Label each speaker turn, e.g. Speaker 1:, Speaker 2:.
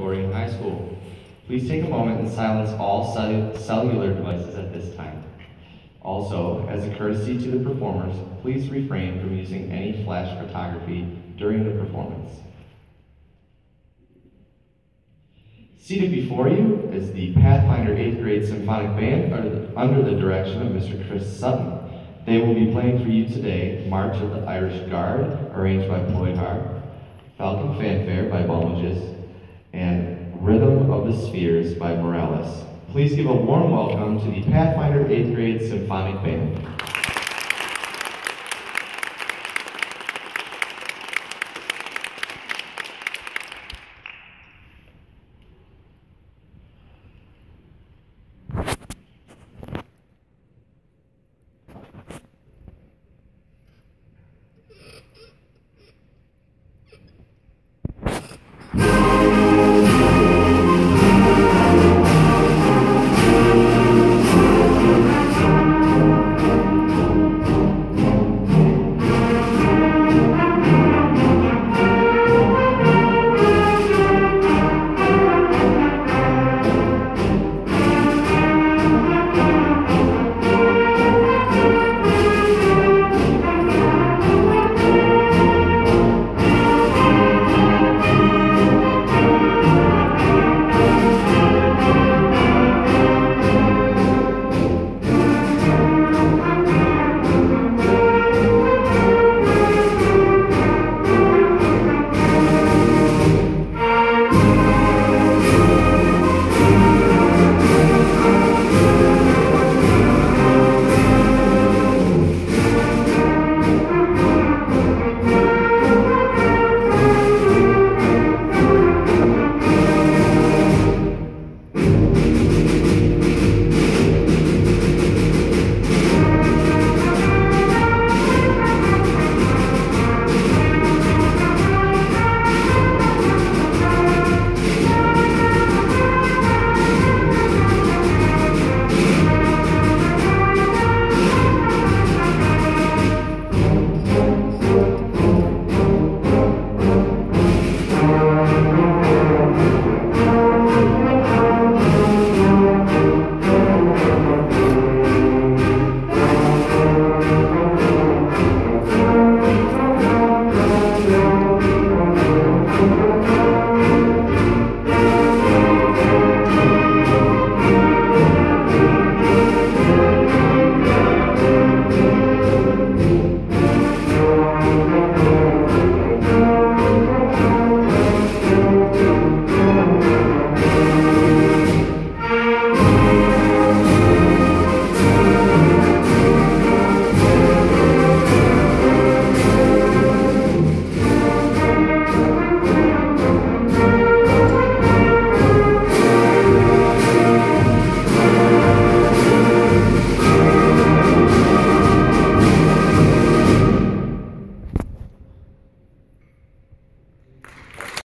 Speaker 1: Conservatorium High School. Please take a moment and silence all cellu- cellular devices at this time. Also, as a courtesy to the performers, please refrain from using any flash photography during the performance. Seated before you is the Pathfinder 8th grade symphonic band under the, direction of Mr. Chris Sutton. They will be playing for you today March of the Irish Guard, arranged by Ployhar, Falcon Fanfare by Balmages, and Rhythm of the Spheres by Morales. Please give a warm welcome to the Pathfinder 8th grade symphonic band.